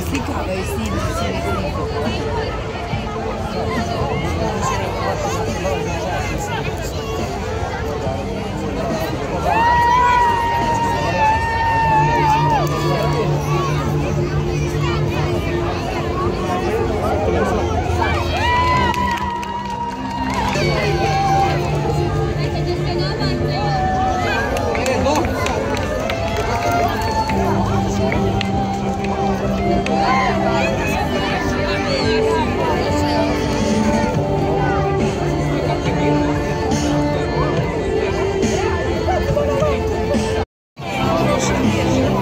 Africa. Maria.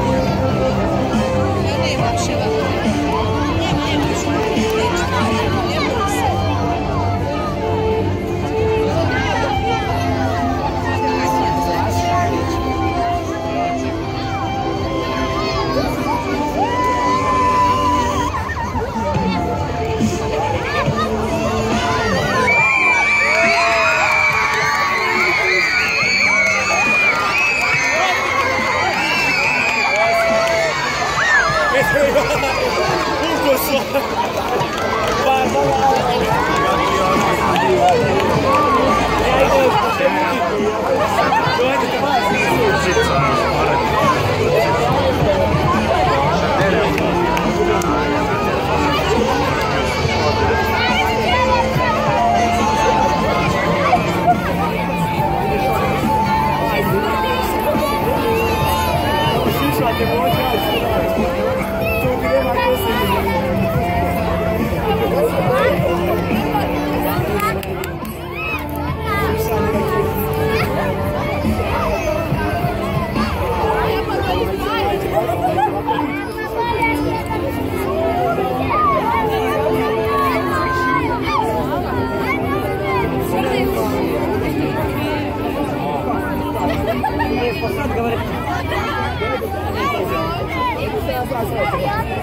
Yeah.